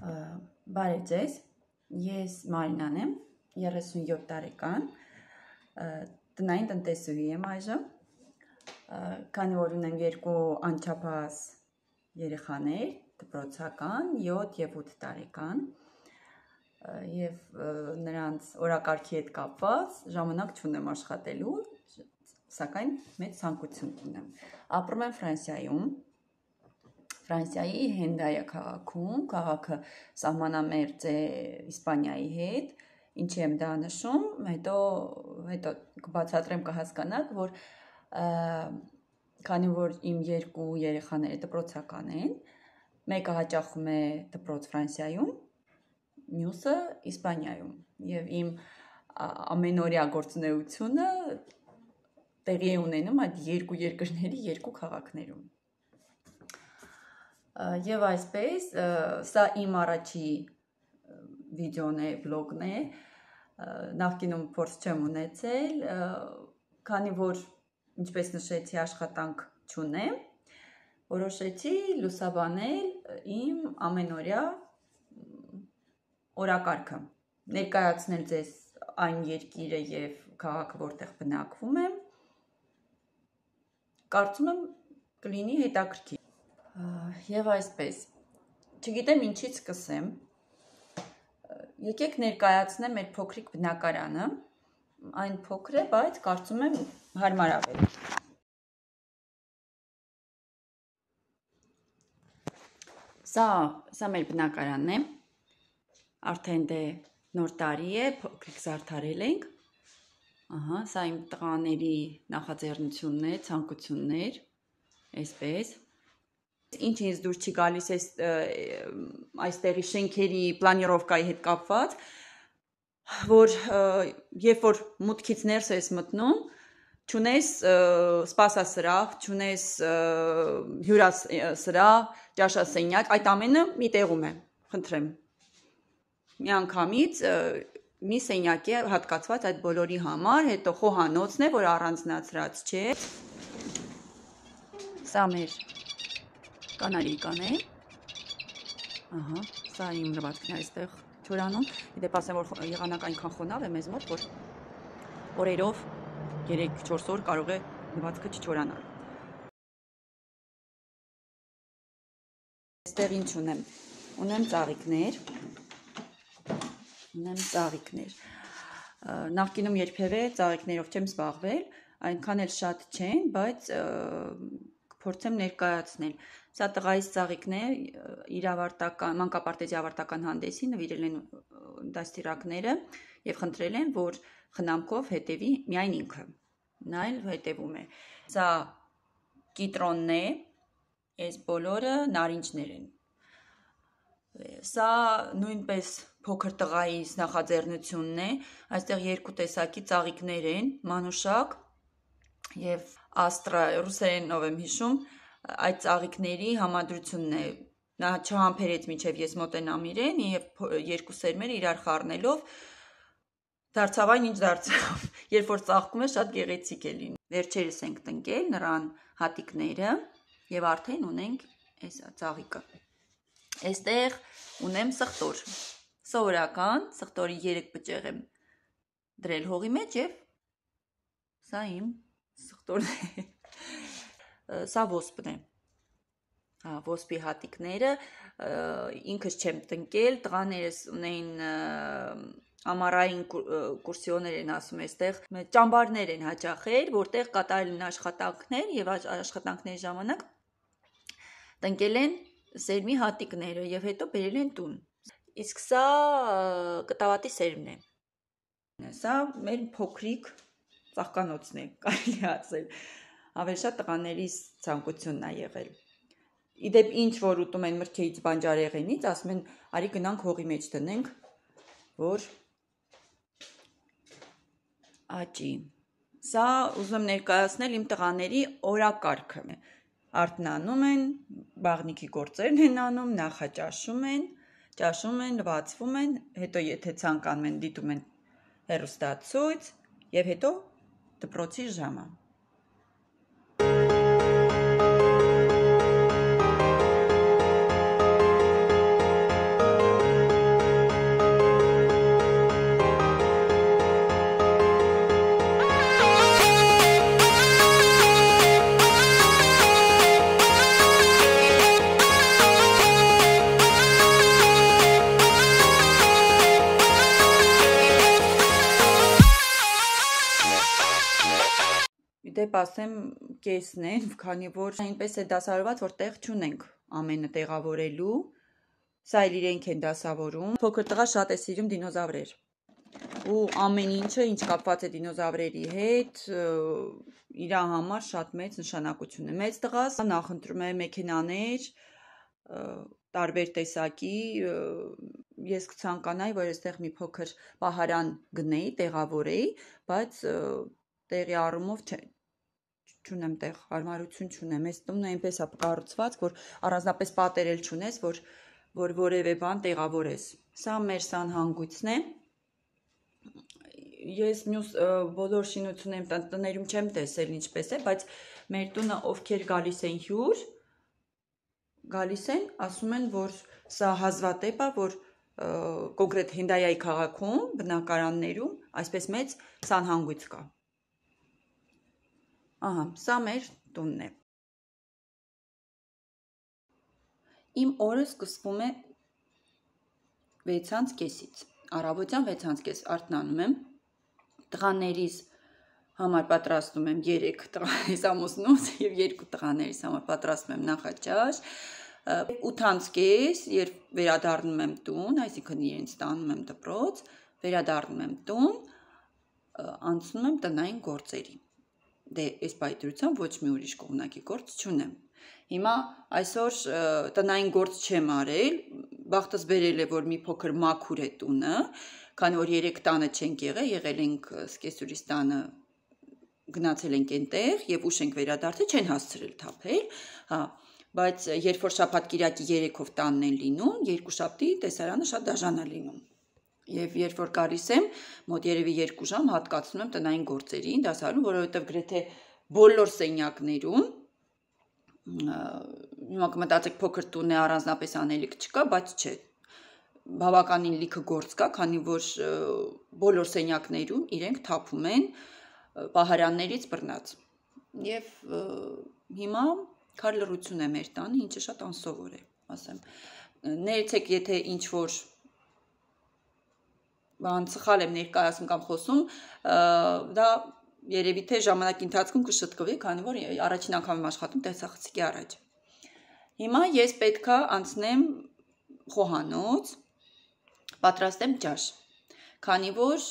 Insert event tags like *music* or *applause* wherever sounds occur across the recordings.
Բարև ձեզ։ Ես Մարինան եմ, 37 տարեկան։ Տնային տնտեսուհի եմ այժմ։ Քանի որ ունեմ երկու անչափահաս երեխաներ, դպրոցական 7 եւ 8 տարեկան, եւ նրանց օրակարգի հետ կապված ժամանակ չունեմ աշխատելու, սակայն մեծ ցանկություն ունեմ։ Ապրում եմ Ֆրանսիայում, Ֆրանսիայի Հենդայա քաղաքում, քաղաքը սահմանամերձ է Իսպանիայի հետ, ինչի եմ դա նշում, հետո հետո կբացատրեմ կհասկանաք, որ քանի որ իմ երկու երեխաները դպրոցական են, մեկը հաճախում է դպրոց Ֆրանսիայում, մյուսը Իսպանիայում, եւ իմ ամենօրյա գործունեությունը տեղի է ունենում այդ երկու երկրների երկու քաղաքներում Եվ այսպես, սա իմ առաջի վիդեոն է, վլոգն է, նախկինում փորձ չեմ ունեցել, քանի որ, ինչպես նշեցի, աշխատանք չունեմ, որոշեցի լուսաբանել իմ ամենօրյա օրակարգը, ներկայացնել ձեզ այն երկիրը եւ քաղաքը, որտեղ բնակվում եմ։ Կարծում եմ կլինի հետաքրքիր Եվ այսպես, չգիտեմ ինչից սկսեմ, եկեք ներկայացնեմ մեր փոքրիկ բնակարանը, այն փոքր է, բայց կարծում եմ հարմարավետ։ Սա, սա մեր բնակարանն է, արդեն դե նոր տարի է, փոքրիկ զարդարել ենք, ահա, սա իմ տղաների նախաձեռնությունն է, ցանկություններ, այսպես, Ինչ ինձ դուր չի գալիս այս այստեղի շենքերի պլանիրովկայի հետ կապված, որ երբ որ մուտքից ներս ես մտնում, ճունես սպասասրահ, ճունես հյուրասրահ, ճաշասենյակ, այդ ամենը մի տեղում է, խնդրեմ։ Մի անգամից մի սենյակ է հատկացված այդ բոլորի համար, հետո խոհանոցն է, որ առանձնացրած չէ։ Սա մեր կանալիկան է։ Ահա, սա իմ լվացքն է այստեղ չորանում։ Դեպ ասեմ, որ եղանակ այնքան խոնավ է մեզ մոտ, որ օրերով 3-4 օր կարող է լվացքը չչորանալ։ Այստեղ ինչ ունեմ։ Ունեմ ծաղիկներ։ Ունեմ ծաղիկներ։ Նախկինում երբևէ ծաղիկներով չեմ զբաղվել, այնքան էլ շատ չեն, բայց փորձեմ ներկայացնել։ Սա տղայից ծաղիկն է, իր ավարտական մանկապարտեզի ավարտական հանդեսին նվիրել են դաստիարակները եւ խնդրել են, որ խնամքով հետևի միայն ինքը։ Նա էլ հետևում է։ Սա կիտրոնն է, այս բոլորը նարինջներ են։ Սա նույնպես փոքր տղայից նախաձեռնությունն է։ Այստեղ երկու տեսակի ծաղիկներ են՝ մանուշակ եւ աստրա ռուսերենով եմ հիշում, այդ ծաղիկների համադրությունն է նա չհամբերեց միջև ես մոտենամ իրեն եւ երկու սերմերը իրար խառնելով դարձավ այն ինչ դարձավ *laughs* երբ որ ծաղկում է շատ գեղեցիկ է լինում վերջերս ենք տնկել նրան հատիկները եւ արդեն ունենք այս ծաղիկը այստեղ ունեմ սխտոր սովորական սխտորի 3 բջեղ եմ դրել հողի մեջ եւ սա իմ սխտորն է սա ոսպն է ոսպի հատիկները ինքս չեմ տնկել տղաներս ունեին ամառային կուրսիոներ են ասում այստեղ ճամբարներ են հաճախել որտեղ կատարել են աշխատանքներ եւ աշխատանքների ժամանակ տնկել են սերմի հատիկները եւ հետո բերել են տուն իսկ սա կտավատի սերմն է սա մեր փոքրիկ ծաղկանոցն է կարելի ասել ավելի շատ տղաներիս ցանկությունն է եղել։ Իդեպ ինչ որ ուտում են մրգերից բանջարեղենից, ասում են արի գնանք հողի մեջ տնենք, որ աճի։ Սա ուզում ներկայացնել իմ տղաների օրակարգը։ Արտնանում են, բաղնիքի գործերն են անում, նախաճաշում են, ճաշում են, լվացվում են, հետո եթե ցանկանում են դիտում են հերոստացույց եւ հետո դպրոցի ժամը։ դեպ ասեմ կեսն են, քանի որ այնպես է դասավորված, որ տեղ չունենք ամենը տեղավորելու։ Սա էլ իրենք են դասավորում։ Փոքր տղա շատ է սիրում դինոզավրեր ու ամեն ինչը ինչ կապված է դինոզավրերի հետ իր համար շատ մեծ նշանակություն է։ Մեծ տղաս նախընտրում է մեքենաներ, տարբեր տեսակի ես կցանկանայի, որ այստեղ մի փոքր պահարան գնեի, տեղավորեի, բայց տեղի առումով չէ չունեմ տեղ, հարմարություն չունեմ։ Այս տունը այնպես է կառուցված, որ առանձնապես պատերել չունես, որ որ որևէ բան տեղավորես։ Սա մեր սանհանգույցն է ես մյուս բոլոր շինություններում տներում չեմ տեսել ինչպես է, բայց մեր տունը ովքեր գալիս են հյուր, գալիս են, ասում են, որ սա հազվադեպ է, որ կոնկրետ Հինդայայի քաղաքում, բնակարաններում այսպես մեծ սանհանգույց կա։ Ահա, սա մեր տունն է։ Իմ օրը սկսվում է 6-ից կեսից։ Առավոտյան 6-ից կես արթնանում եմ, տղաներիս համար պատրաստում եմ 3 տղաներիս ամուսնուց եւ 2 տղաներիս համար պատրաստում եմ նախաճաշ 8-ից կես, երբ վերադառնում եմ տուն, այսինքն իրենց տանում եմ դպրոց, վերադառնում եմ տուն, անցնում եմ տնային գործերի։ Դե այս պայծրությամբ ոչ մի ուրիշ կողմնակի գործ չունեմ։ Հիմա այսօր տնային գործ չեմ արել, բախտս բերել է, որ մի փոքր մաքուր է տունը, քանի որ 3 տանը չենք եղել, եղել ենք Սկեսուրիս տանը գնացել ենք այնտեղ եւ ուշ ենք վերադարձել, չեն հասցրել թափել, հա, բայց երբ որ շաբաթ կիրակի 3-ով տանն են լինում, երկու շաբթի տեսարանը շատ դաժան է լինում։ Եւ երբ որ գալիս եմ, մոտ երևի 2 ժամ հատկացնում եմ տնային գործերին, դասարանում, որովհետեւ գրեթե բոլոր սենյակներում հիմա կմտածեք փոքր տուն է առանձնապես անելիք չկա, բայց չէ, բավականին լիքը գործ կա, քանի որ բոլոր սենյակներում իրենք թափում են պահարաններից բռնած։ Եվ հիմա քարլրություն է մեր տանը, ինչը շատ անսովոր է, ասեմ։ Ներեցեք, եթե ինչ որ բան սխալ եմ ներկայացում կամ խոսում, դա երևի թե ժամանակի ընթացքում կշտկվի, քանի որ առաջին անգամ եմ աշխատում տեսախցիկի առաջ։ Հիմա ես պետքա անցնեմ խոհանոց, պատրաստեմ ճաշ։ Քանի որ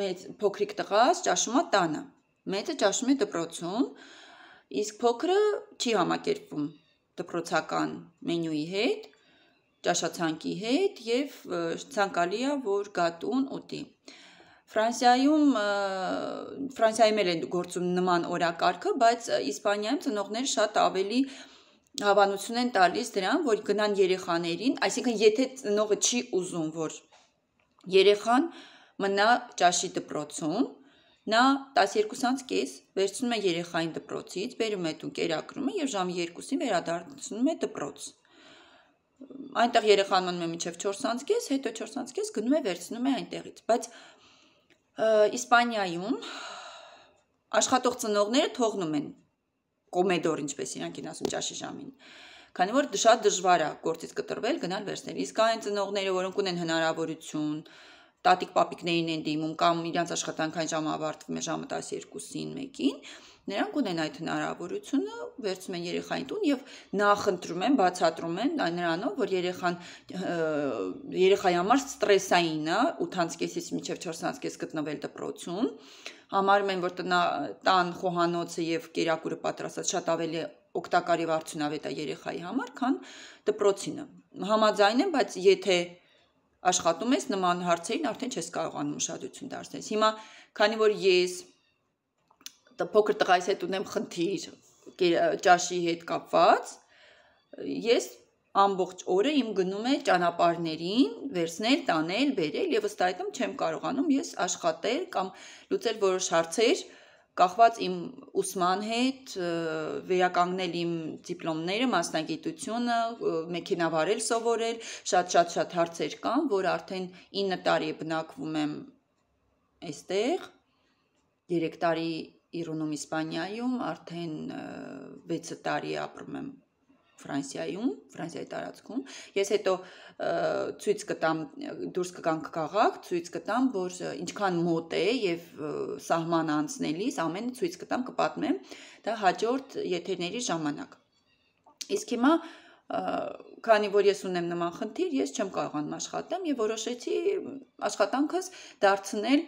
մեծ փոքրիկ տղաս ճաշում է տանը։ Մեծը ճաշում է դպրոցում, իսկ փոքրը չի համակերպվում դպրոցական մենյուի հետ, ճաշացանկի հետ եւ ցանկալի է որ գատուն ուտի։ Ֆրանսիայում Ֆրանսիայում էլ են գործում նման օրակարգը, բայց Իսպանիայում ծնողները շատ ավելի հավանություն են տալիս դրան, որ գնան երեխաներին, այսինքն եթե ծնողը չի ուզում, որ երեխան մնա ճաշի դպրոցում, նա 12-ից կես վերցնում է երեխային դպրոցից, բերում է տուն կերակրում է եւ ժամի 2-ին վերադարձնում է դպրոց։ Այնտեղ երեխան մնում է մինչև 4-ից կես, հետո 4-ից կես գնում է վերցնում է այնտեղից, բայց Իսպանիայում աշխատող ծնողները թողնում են կոմեդոր, ինչպես իրանք են ասում ճաշի ժամին։ Քանի որ շատ դժվար է գործից կտրվել, գնալ վերցնել։ Իսկ այն ծնողները, որոնք ունեն հնարավորություն, տատիկ պապիկներին են դիմում կամ իրանց աշխատանքային ժամը ավարտվում է ժամը 12-ին, 1-ին, նրանք ունեն այդ հնարավորությունը, վերցնում են երեխային տուն եւ նախընտրում են, բացատրում են նրանով, որ երեխան երեխայի համար ստրեսային է 8-ից մինչև 4-ից գտնվել դպրոցում համարում են, որ տնա, տան խոհանոցը եւ կերակուրը պատրաստած շատ ավելի օգտակար եւ արդյունավետ է երեխայի համար, քան դպրոցինը։ Համաձայն եմ, բայց եթե աշխատում ես նման հարցերին արդեն չես կարողանում ուշադրություն դարձնել։ Հիմա, քանի որ ես փոքր տղայիս հետ ունեմ խնդիր ճաշի հետ կապված, ես ամբողջ օրը իմ գնում է ճանապարհներին, վերցնել, տանել, բերել եւ ըստ այդմ չեմ կարողանում ես աշխատել կամ լուծել որոշ հարցեր կախված իմ ուսման հետ, վերականգնել իմ դիպլոմները, մասնագիտությունը, մեքենավարել սովորել, շատ-շատ-շատ հարցեր կան, որ արդեն 9 տարի բնակվում եմ այստեղ, 3 տարի Իրունում Իսպանիայում, արդեն 6 տարի ապրում եմ Ֆրանսիայում, Ֆրանսիայի տարածքում։ Ես հետո ցույց կտամ դուրս կգանք քաղաք, ցույց կտամ, որ ինչքան մոտ է եւ սահման անցնելիս ամենը ցույց կտամ, կպատմեմ, դա հաջորդ եթերների ժամանակ։ Իսկ հիմա քանի որ ես ունեմ նման խնդիր, ես չեմ կարողանում աշխատեմ եւ որոշեցի աշխատանքս դարձնել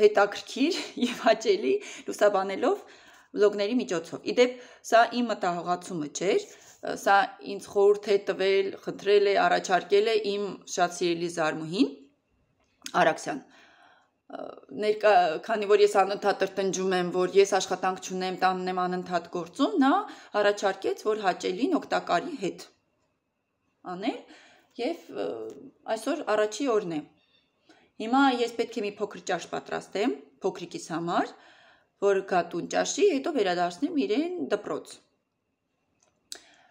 հետաքրքիր *laughs* եւ հաճելի լուսաբանելով բլոգների միջոցով։ Իդեպ սա իմ մտահղացումը չէր, սա ինձ խորհուրդ է տվել, խնդրել է, առաջարկել է իմ շատ սիրելի զարմուհին Արաքսյան ներկա քանի որ ես անընդհատ տրտնջում եմ, որ ես աշխատանք չունեմ, տանն եմ անընդհատ գործում, նա առաջարկեց, որ հաճելին օգտակարի հետ անել եւ այսօր առաջի օրն է։ Հիմա ես պետք է մի փոքր ճաշ պատրաստեմ փոքրիկիս համար, որ գա տուն ճաշի, հետո վերադարձնեմ իրեն դպրոց։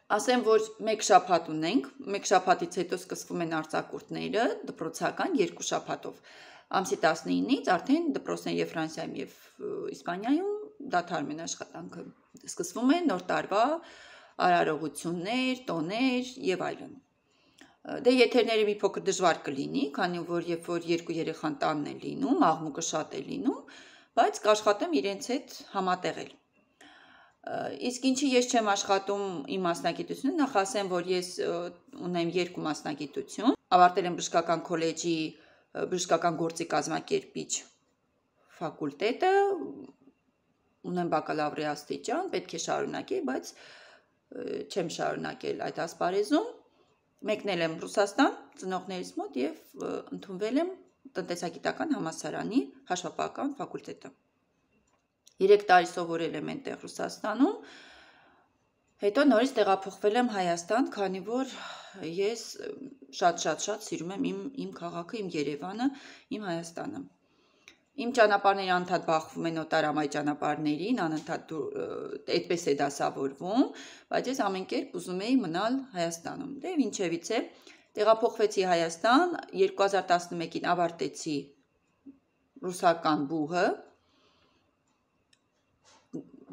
Ասեմ, որ մեկ շաբաթ ունենք, մեկ շաբաթից հետո սկսվում են արձակուրդները, դպրոցական երկու շաբաթով ամսի 19-ից արդեն դպրոցներ եւ Ֆրանսիայում եւ Իսպանիայում դադարում են աշխատանքը։ Սկսվում են նոր տարվա արարողություններ, տոներ եւ այլն։ Դե եթերները մի փոքր դժվար կլինի, քանի որ երբ որ երկու երեխան տանն է լինում, աղմուկը շատ է լինում, բայց կաշխատեմ իրենց հետ համատեղել։ Իսկ ինչի ես չեմ աշխատում իմ մասնագիտությունը, նախ ասեմ, որ ես ունեմ երկու մասնագիտություն։ Ավարտել եմ բժշկական քոլեջի բժշկական գործի կազմակերպիչ ֆակուլտետը, ունեմ բակալավրի աստիճան, պետք է շարունակեի, բայց չեմ շարունակել այդ ասպարեզում։ Մեկնել եմ Ռուսաստան ծնողներիս մոտ եւ ընդունվել եմ տնտեսագիտական համալսարանի հաշվապահական ֆակուլտետը։ 3 տարի սովորել եմ այնտեղ Ռուսաստանում, Հետո նորից տեղափոխվել եմ Հայաստան, քանի որ ես շատ-շատ-շատ սիրում եմ իմ իմ քաղաքը, իմ Երևանը, իմ Հայաստանը։ Իմ ճանապարհները անընդհատ բախվում են օտարամայ ճանապարհներին, անընդհատ այդպես է դասավորվում, բայց ես ամեն կերպ ուզում էի մնալ Հայաստանում։ Դե ինչևից է, տեղափոխվեցի Հայաստան, 2011-ին ավարտեցի ռուսական բուհը,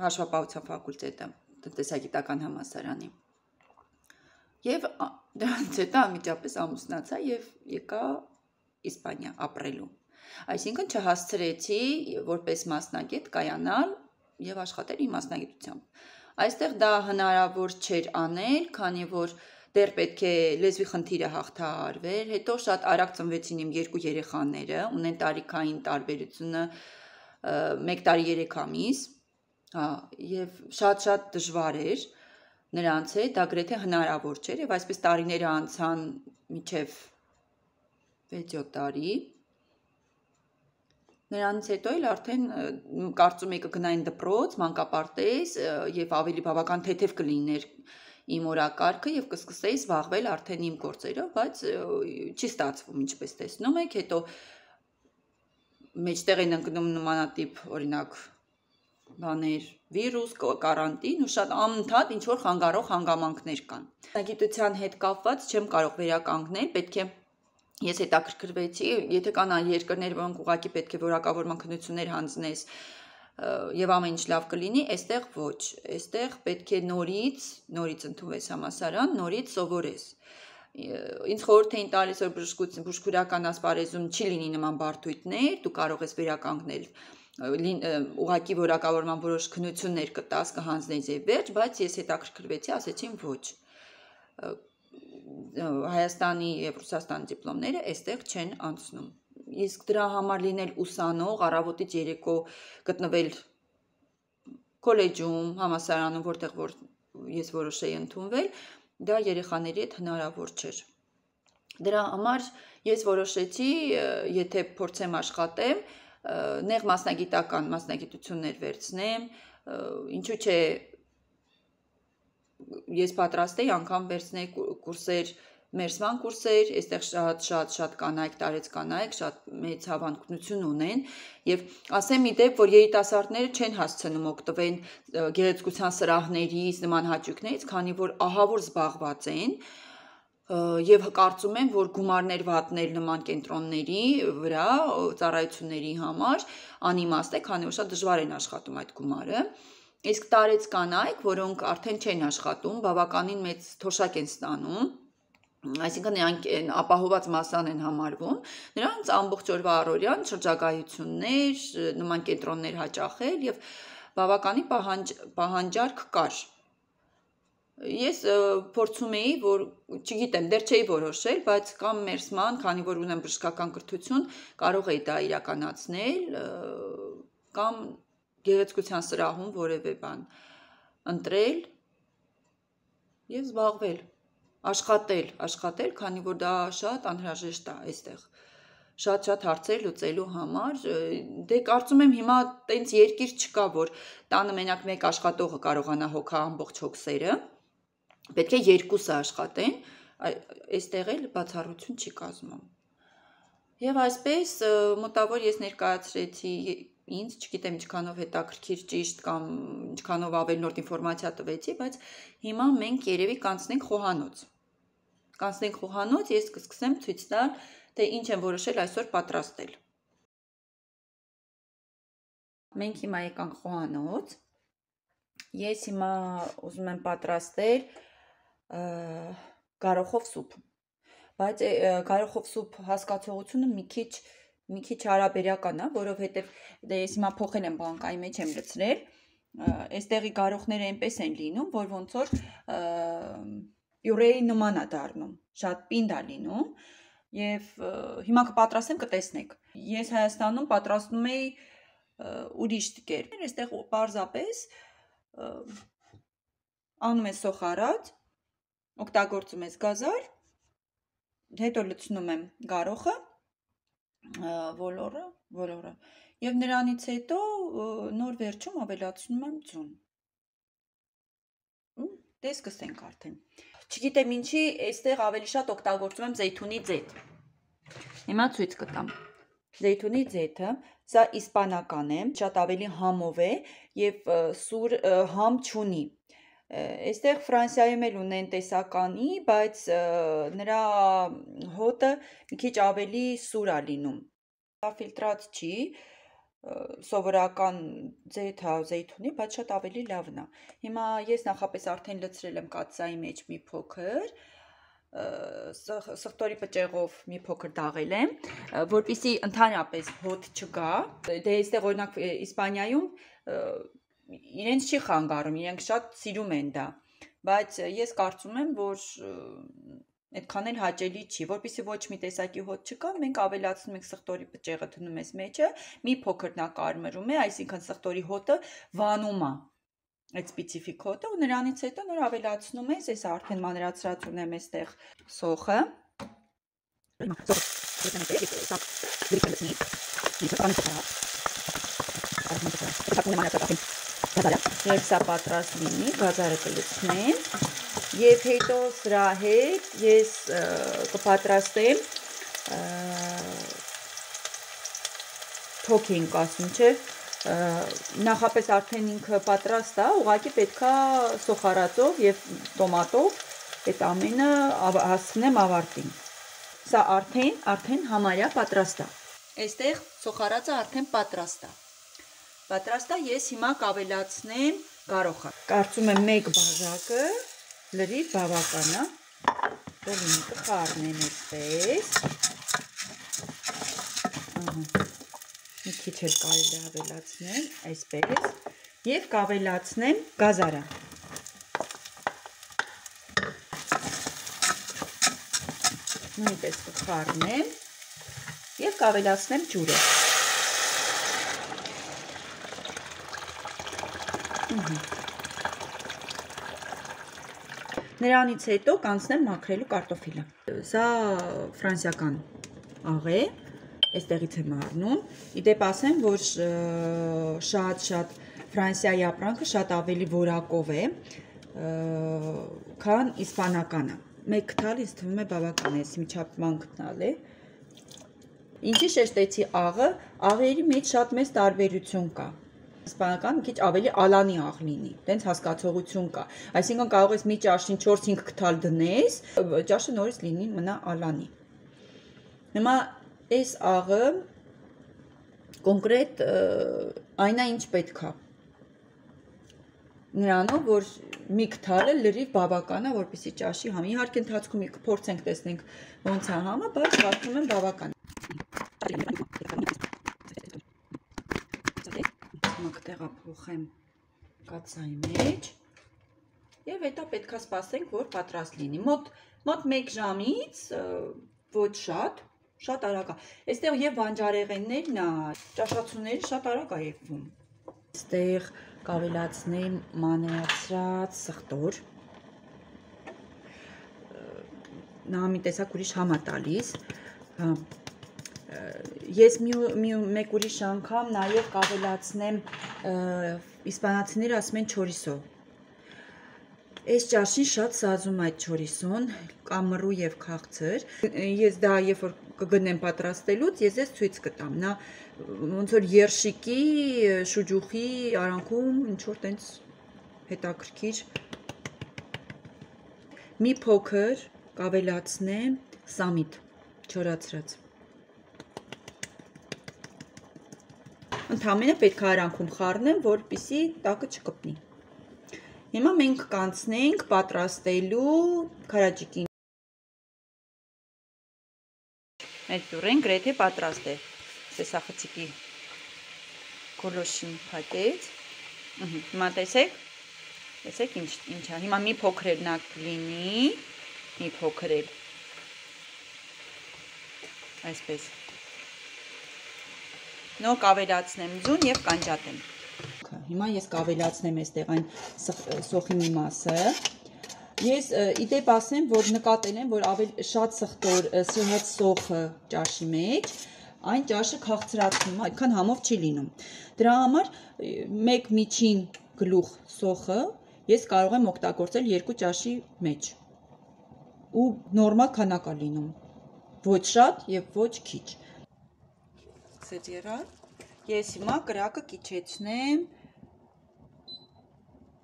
հաշվապահության ֆակուլտետը տնտեսագիտական համալսարանի։ Եվ դրանից հետո անմիջապես ամուսնացա եւ եկա Իսպանիա ապրելու։ Այսինքն չհասցրեցի որպես մասնագետ կայանալ եւ աշխատել իմ մասնագիտությամբ։ Այստեղ դա հնարավոր չէր անել, քանի որ դեռ պետք է լեզվի խնդիրը հաղթահարվեր, հետո շատ արագ ծնվեցին իմ երկու երեխաները, ունեն տարիքային տարբերությունը 1 տարի 3 ամիս, Հա, եւ շատ-շատ դժվար էր նրանց հետ, դա գրեթե հնարավոր չէր եւ այսպես տարիները անցան միջև 6-7 տարի։ Նրանից հետո էլ արդեն կարծում եի կգնային դպրոց, մանկապարտեզ եւ ավելի բավական թեթև կլիներ իմ օրակարգը եւ կսկսեի զբաղվել արդեն իմ գործերով, բայց չի ստացվում ինչպես տեսնում եք, հետո մեջտեղ են ընկնում նմանատիպ օրինակ բաներ, վիրուս, կարանտին ու շատ անընդհատ ինչ որ խանգարող հանգամանքներ կան։ Գիտության հետ կապված չեմ կարող վերականգնել, պետք է ես հետաքրքրվեցի, եթե կան երկրներ, որոնք ուղակի պետք է որակավորման քննություններ հանձնես, եւ ամեն ինչ լավ կլինի, այստեղ ոչ։ Այստեղ պետք է նորից, նորից ընդունվես համասարան, նորից սովորես ինձ խորհուրդ էին տալիս որ բժշկություն բժշկուրական ասպարեզում չի լինի նման բարդույթներ, դու կարող ես վերականգնել ուղակի որակավորման որոշ քնություններ կտաս, կհանձնես եւ վերջ, բայց ես հետաքրքրվեցի, ասեցին ոչ։ Հայաստանի եւ Ռուսաստանի դիպլոմները այստեղ չեն անցնում։ Իսկ դրա համար լինել ուսանող, առավոտից երեկո գտնվել քոլեջում, համասարանում, որտեղ որ ես որոշեի ընդունվել, դա երեխաների հետ հնարավոր չէր։ Դրա համար ես որոշեցի, եթե փորձեմ աշխատեմ, նեղ մասնագիտական մասնագիտություններ վերցնեմ, ինչու՞ չէ ես պատրաստ եի անգամ վերցնել կուրսեր մերսման կուրսեր, այստեղ շատ շատ շատ կանայք, տարեց կանայք շատ մեծ հավանականություն ունեն եւ ասեմ իդեպ, որ երիտասարդները չեն հասցնում օգտվեն գեղեցկության սրահներից, նման հաճույքներից, քանի որ ահավոր զբաղված են, եւ կարծում եմ, որ գումարներ վատնել նման կենտրոնների վրա ծառայությունների համար անիմաստ է, քանի որ շատ դժվար են աշխատում այդ գումարը Իսկ տարեց կանայք, որոնք արդեն չեն աշխատում, բավականին մեծ թոշակ են ստանում, այսինքն նրանք են ապահոված մասան են համարվում, նրանց ամբողջ օրվա առօրյան շրջագայություններ, նման կենտրոններ հաճախել եւ բավականին պահանջ, պահանջարկ կար Ես փորձում էի, որ չգիտեմ, դեռ չէի որոշել, բայց կամ մերսման, քանի որ ունեմ բժշկական կրթություն, կարող էի դա իրականացնել կամ գեղեցկության սրահում որևէ բան ընտրել եւ զբաղվել, աշխատել, աշխատել, քանի որ դա շատ անհրաժեշտ է այստեղ շատ-շատ հարցեր լուծելու համար։ Դե կարծում եմ հիմա տենց երկիր չկա, որ տանը մենակ մեկ աշխատողը կարողանա հոգա ամբողջ հոգսերը պետք է երկուսը աշխատեն, այստեղ էլ բացառություն չի կազմում։ Եվ այսպես մոտավոր ես ներկայացրեցի ինձ, չգիտեմ ինչքանով հետաքրքիր ճիշտ կամ ինչքանով ավելորդ ինֆորմացիա տվեցի, բայց հիմա մենք երևի կանցնենք խոհանոց։ Կանցնենք խոհանոց, ես կսկսեմ ցույց տալ, թե ինչ եմ որոշել այսօր պատրաստել։ Մենք հիմա եկանք խոհանոց։ Ես հիմա ուզում եմ պատրաստել գարոխով սուփ։ Բայց գարոխով սուփ հասկացողությունը մի քիչ մի քիչ հարաբերական է, որովհետև դե ես հիմա փոխել եմ բանկայի մեջ եմ լցրել։ Այստեղի գարոխները այնպես են լինում, որ ոնց որ պյուրեի նման է դառնում, շատ պինդ է լինում եւ հիմա կպատրաստեմ կտեսնեք։ Ես Հայաստանում պատրաստում էի ուրիշ կերպ։ Այստեղ պարզապես անում ես սոխարած, օգտագործում ես գազար, հետո լցնում եմ գարոխը, ոլորը, ոլորը, եւ նրանից հետո նոր վերջում ավելացնում եմ ձուն։ Դե սկսենք արդեն։ Չգիտեմ ինչի, այստեղ ավելի շատ օգտագործում եմ զեյթունի ձեթ։ Հիմա ցույց կտամ։ Զեյթունի ձեթը, սա իսպանական է, շատ ավելի համով է եւ սուր համ չունի։ Այստեղ Ֆրանսիայում էլ ունեն տեսականի, բայց նրա հոտը մի քիչ ավելի սուր է լինում։ Դա ֆիլտրած չի, սովորական ձեթա զեյթունի, բայց շատ ավելի լավն է։ Հիմա ես նախապես արդեն լցրել եմ կաթսայի մեջ մի փոքր, սխտորի պճեղով մի փոքր դաղել եմ, որpիսի ընդհանրապես հոտ չգա։ Դե այստեղ օրինակ Իսպանիայում իրենց չի խանգարում, իրենք շատ սիրում են դա։ Բայց ես կարծում եմ, որ այդքան էլ հաճելի չի, որpիսի ոչ մի տեսակի հոտ չկա, մենք ավելացնում ենք սխտորի պճեղը դնում ես մեջը, մի փոքր նա կարմրում է, այսինքն սխտորի հոտը վանում է այդ սպეციფიկ հոտը ու նրանից հետո նոր ավելացնում ես, ես արդեն մանրացրած ունեմ այստեղ սոխը։ Սոխը Երբ սա պատրաստ լինի, գազարը կլցնեմ եւ հետո սրա հետ ես կպատրաստեմ թոք ենք ասում, չէ՞։ Նախապես արդեն ինքը պատրաստ է, ուղղակի պետքա սոխարածով եւ տոմատով այդ ամենը հասցնեմ ավարտին։ Սա արդեն արդեն համարյա պատրաստ է։ Այստեղ սոխարածը արդեն պատրաստ է պատրաստ է, ես հիմա կավելացնեմ գարոխը։ Կարծում եմ մեկ բաժակը լրիվ բավական է։ Թող ինձ կխառնեմ այդպես։ Ահա։ Մի քիչ էլ կարելի ավելացնել, այսպես։ Եվ կավելացնեմ գազարը։ Նույնպես կխառնեմ եւ կավելացնեմ ջուրը։ Նրանից հետո կանցնեմ մաքրելու կարտոֆիլը։ Սա ֆրանսիական աղ է, այստեղից եմ առնում։ Իդեպ ասեմ, որ շատ-շատ Ֆրանսիայի ապրանքը շատ ավելի որակով է, քան իսպանականը։ Մեկ գտալ ինձ թվում է բավական է, միջապ ման գտալ է։ Ինչի շեշտեցի աղը, աղերի մեջ շատ մեծ տարբերություն կա իսպանական մի քիչ ավելի ալանի աղ լինի, տենց հասկացողություն կա։ Այսինքն կարող ես մի ճաշին 4-5 կթալ դնես, ճաշը նորից լինի մնա ալանի։ Հիմա այս աղը կոնկրետ այնա ինչ պետք է։ նրանով, որ մի քթալը լրիվ բավական է, որպեսի ճաշի համ։ Իհարկե ընթացքում կփորձենք տեսնենք ոնց է համը, բայց կարծում եմ բավական Մակ տեղափոխեմ կացայի մեջ եւ հետո պետքա սպասենք, որ պատրաստ լինի։ Մոտ մոտ 1 ժամից ոչ շատ, շատ արագ է։ Այստեղ եւ բանջարեղեններն է, ճաշացուները շատ արագ է եղվում։ Այստեղ կավելացնեմ մանրացրած սխտոր։ Նա մի տեսակ ուրիշ համ է տալիս։ ես մի, մի մեկ ուրիշ անգամ նաև կավելացնեմ իսպանացիները ասում են չորիսո։ Այս ճաշին շատ սազում այդ չորիսոն, կամռու եւ քաղցր։ Ես դա երբ որ կգնեմ պատրաստելուց, ես ես ցույց կտամ։ Նա ոնց որ երշիկի, շուջուխի արանքում ինչ որ տենց հետաքրքիր մի փոքր կավելացնեմ սամիտ չորացրած։ Ընդհանրապես պետք է արանքում խառնեմ, որպիսի տակը չկպնի։ Հիմա մենք կանցնենք պատրաստելու քարաջիկին։ Մեր պյուրեն գրեթե պատրաստ է։ Սեսախցիկի գոլոշին փակեց։ Հիմա տեսեք։ Տեսեք ինչ ինչա։ Հիմա մի փոքր էլ նա կլինի, մի փոքր էլ։ Այսպես նոր կավելացնեմ ձուն եւ կանջատեմ։ Հիմա ես կավելացնեմ այստեղ այն սոխի մի մասը։ Ես իդեպ ասեմ, որ նկատել եմ, որ ավել շատ սխտոր սրած սոխը ճաշի մեջ, այն ճաշը քաղցրացնում, այդքան համով չի լինում։ Դրա համար մեկ միջին գլուխ սոխը ես կարող եմ օգտագործել երկու ճաշի մեջ։ Ու նորմալ քանակ է լինում։ Ոչ շատ եւ ոչ քիչ ցած եղավ։ Ես հիմա կրակը կիչեցնեմ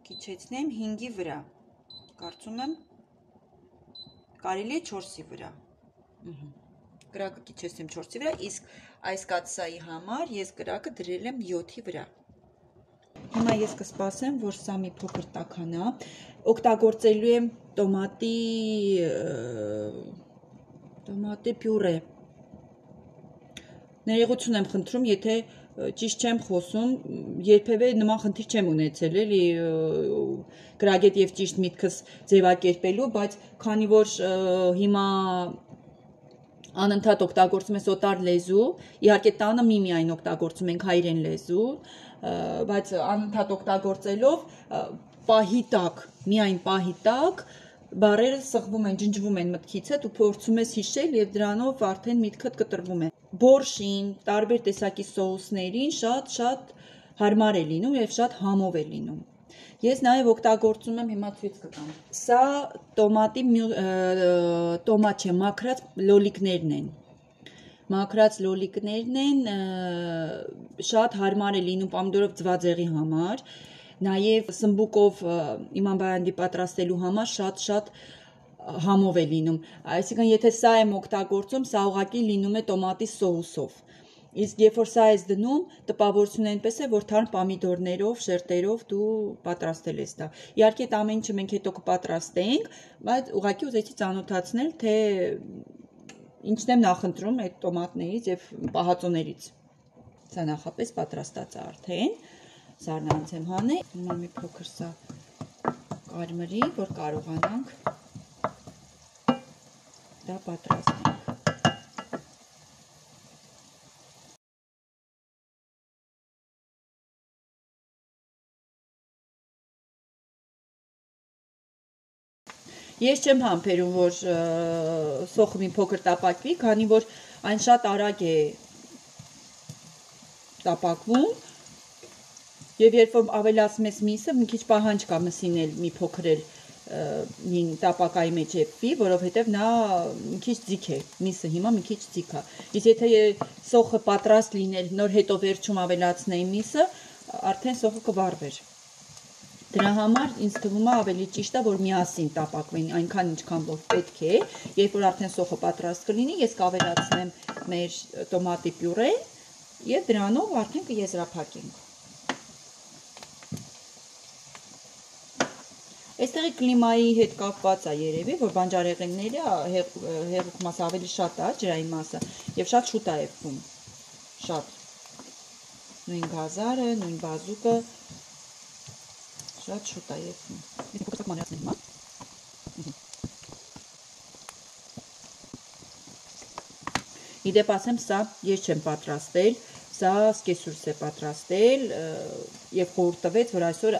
կիչեցնեմ 5-ի վրա։ Կարծում եմ կարելի է 4-ի վրա։ Կրակը կիչեցնեմ 4-ի վրա, իսկ այս կաթսայի համար ես կրակը դրել եմ 7-ի վրա։ Հիմա ես կսպասեմ, որ սա մի փոքր տականա։ Օգտագործելու եմ տոմատի տոմատի պյուրե Ներողություն եմ խնդրում, եթե ճիշտ չեմ խոսում, երբևէ նման խնդիր չեմ ունեցել, էլի գրագետ եւ ճիշտ միտքս ձևակերպելու, բայց քանի որ հիմա անընդհատ օգտագործում ես օտար լեզու, իհարկե տանը մի միայն օգտագործում ենք հայերեն լեզու, բայց անընդհատ օգտագործելով պահի տակ, միայն պահի տակ բարերը սղվում են, ջնջվում են մտքից հետ ու փորձում ես հիշել եւ դրանով արդեն միտքդ կտրվում է բորշին, տարբեր տեսակի սոուսներին շատ-շատ հարմար է լինում եւ շատ համով է լինում։ Ես նաև օգտագործում եմ հիմա ցույց կտամ։ Սա տոմատի տոմատ չէ, մաքրած լոլիկներն են։ Մաքրած լոլիկներն են շատ հարմար է լինում պամդորով ծվածեղի համար, նաև սմբուկով իման բայանդի պատրաստելու համար շատ-շատ համով է լինում։ Այսինքն եթե սա եմ օգտագործում, սա ուղակի լինում է տոմատի սոուսով։ Իսկ երբ որ սա ես դնում, տպավորությունն այնպես է, որ թարմ պամիդորներով, շերտերով դու պատրաստել ես դա։ Իհարկե այդ ամեն ինչը մենք հետո կպատրաստենք, բայց ուղղակի ուզեցի ծանոթացնել, թե ինչն եմ նախընտրում այդ տոմատներից եւ պահածոներից։ Սա նախապես պատրաստած է արդեն։ Զարնանց եմ հանել։ Հիմա մի փոքր սա կարմրի, որ կարողանանք դա պատրաստենք։ Ես չեմ համբերում, որ սոխը մի փոքր տապակվի, քանի որ այն շատ արագ է տապակվում, եւ երբ որ ավելացում ես միսը, մի քիչ պահանջ կա մսինել մի փոքր էլ նին տապակայի մեջ եփվի, որովհետև նա մի քիչ ձիգ է, միսը հիմա մի քիչ ձիգ է։ Իսկ եթե սոխը պատրաստ լիներ, նոր հետո վերջում ավելացնեի միսը, արդեն սոխը կվառվեր։ Դրա համար ինձ թվում է ավելի ճիշտ է, որ միասին տապակվեն այնքան ինչքան որ պետք է, երբ որ արդեն սոխը պատրաստ կլինի, ես կավելացնեմ մեր տոմատի պյուրեն եւ դրանով արդեն կեզրափակենք։ այստեղի կլիմայի հետ կապված է երևի, որ բանջարեղենները հեղուկ մասը ավելի շատ է, ջրային մասը, եւ շատ շուտ է եփվում։ Շատ։ Նույն գազարը, նույն բազուկը շատ շուտ է եփվում։ Եթե փոքր մանրացնեմ հիմա։ Իդեպ ասեմ, սա ես չեմ պատրաստել, սա սկեսուրս է պատրաստել եւ խորհուրդ տվեց, որ այսօր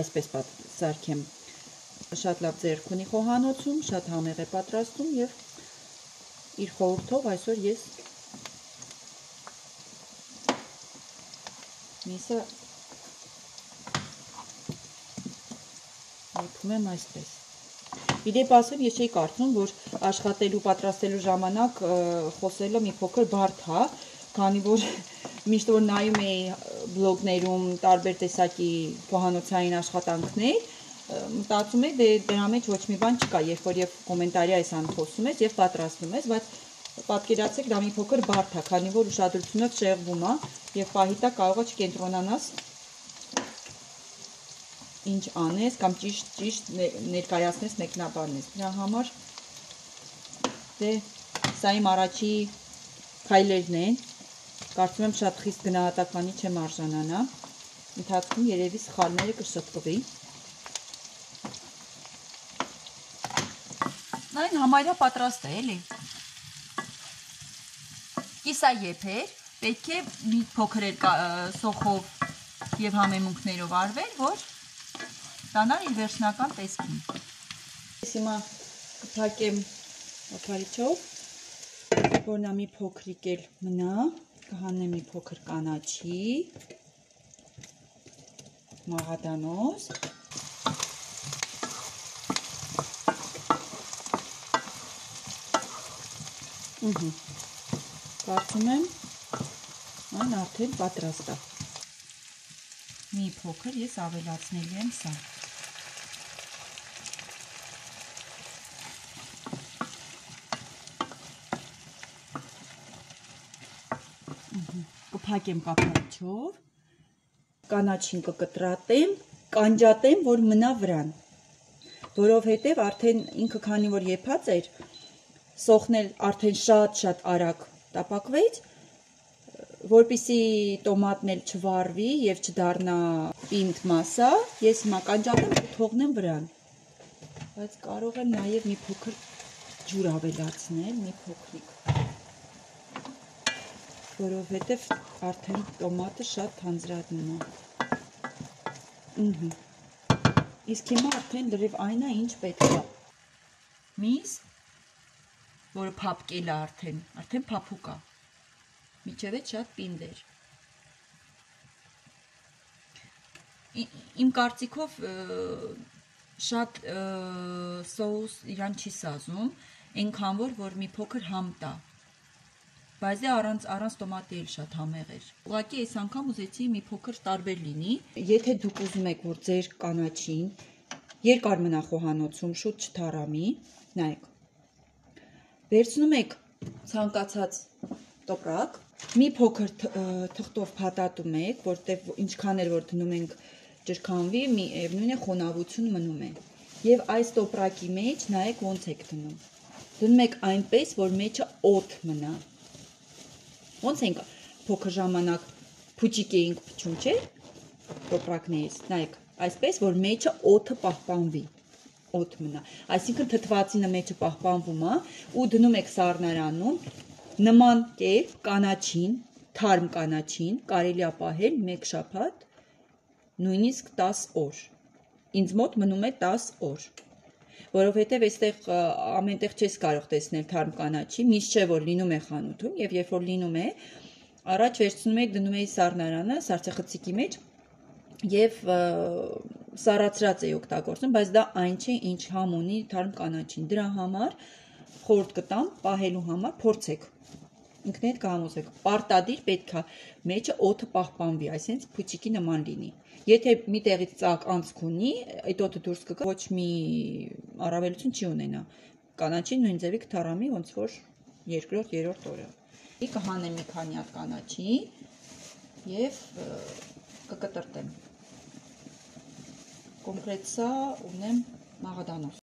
այսպես սարքեմ շատ լավ ձերք ունի խոհանոցում, շատ համեղ է պատրաստում եւ իր խորհրդով այսօր ես միսը եկում եմ այսպես Իդեպ ասեմ, ես չէի կարծում, որ աշխատելու, պատրաստելու ժամանակ խոսելը մի փոքր բարդ հա, քանի որ միշտ որ նայում էի բլոգներում տարբեր տեսակի խոհանոցային աշխատանքներ, մտածում եի դե դրա մեջ ոչ մի բան չկա, երբ որ եւ կոմենտարի այս ան խոսում ես եւ պատրաստում ես, բայց պատկերացեք դա մի փոքր բարդ է, քանի որ ուշադրությունը շեղվում է եւ պահիտա կարող է չկենտրոնանաս ինչ անես կամ ճիշտ ճիշտ ներկայացնես մեկնաբանես։ Դրա համար դե սա իմ առաջի քայլերն են Կարծում եմ շատ խիստ գնահատականի չեմ արժանանա։ Ընթացքում երևի սխալները կշտկվի։ Այն համարյա պատրաստ է, էլի։ Կիսա եփեր, պետք է մի փոքր սոխով եւ համեմունքներով արվել, որ ստանալ իր վերջնական տեսքին։ Ես հիմա կփակեմ ակարիչով, որ նա մի փոքրիկ էլ մնա կհանեմ մի փոքր կանաչի, մաղադանոց, Կարծում եմ այն արդեն պատրաստ է։ Մի փոքր ես ավելացնելու եմ սա։ կփակեմ կափարիչով, կանաչին կկտրատեմ, կանջատեմ, որ մնա վրան, որովհետև արդեն ինքը քանի որ եփած էր, սոխնել արդեն շատ-շատ արագ տապակվեց, որպիսի տոմատն էլ չվարվի եւ չդառնա պինդ մասա, ես հիմա կանջատեմ ու թողնեմ վրան։ Բայց կարող եմ նաեւ մի փոքր ջուր ավելացնել, մի փոքրիկ որովհետև արդեն տոմատը շատ թանձրատնում է։ Ահա։ Իսկ հիմա արդեն լրիվ այն է, ինչ պետք է։ Միս, որը փափկել է արդեն, արդեն փափուկ է։ Միջև է շատ պինդեր։ Իմ կարծիքով շատ սոուս իրան չի սազում, այնքան որ որ մի փոքր համ տա բայց դե առանց առանց տոմատի էլ շատ համեղ էր։ Ուղղակի այս անգամ ուզեցի մի փոքր տարբեր լինի։ Եթե դուք ուզում եք, որ ձեր կանաչին երկար մնա խոհանոցում, շուտ չթարամի, նայեք։ Վերցնում եք ցանկացած տոպրակ, մի փոքր թղթով փաթաթում եք, որտեղ ինչքան էլ որ դնում ենք ջրքանվի, միևնույն է խոնավություն մնում է։ Եվ այս տոպրակի մեջ նայեք ոնց եք դնում։ Դնում եք այնպես, որ մեջը օդ մնա։ Ոնց ենք փոքր ժամանակ փուճիկ էինք փչում, չէ՞։ Տոպրակներից։ Նայեք, այսպես որ մեջը օդը պահպանվի օդ մնա։ Այսինքն թթվածինը մեջը պահպանվում է ու դնում եք սառնարանում նման կերպ կանաչին, թարմ կանաչին կարելի է պահել 1 շաբաթ, նույնիսկ 10 օր։ Ինձ մոտ մնում է 10 օր որովհետև այստեղ ամենտեղ չես կարող տեսնել թարմ կանաչի, միշտ չէ որ լինում է խանութում եւ երբ որ լինում է, առաջ վերցնում էի դնում էի սառնարանը սարցախցիկի մեջ եւ սառացրած էի օգտագործում, բայց դա այն չէ, ինչ համ ունի թարմ կանաչին։ Դրա համար խորտ կտամ պահելու համար փորձեք ինքներդ կհամոզեք պարտադիր պետքա մեջը օդը պահպանվի այսինքն փուչիկի նման լինի Եթե մի տեղից ծակ անցք ունի, այդ օդը դուրս կգա, ոչ մի առավելություն չի ունենա։ Կանաչին նույն ձևի կթարամի ոնց որ երկրորդ, երրորդ օրը։ կհանեմ մի քանի հատ կանաչի եւ կկտրտեմ։ Կոնկրետ սա ունեմ մաղադանով։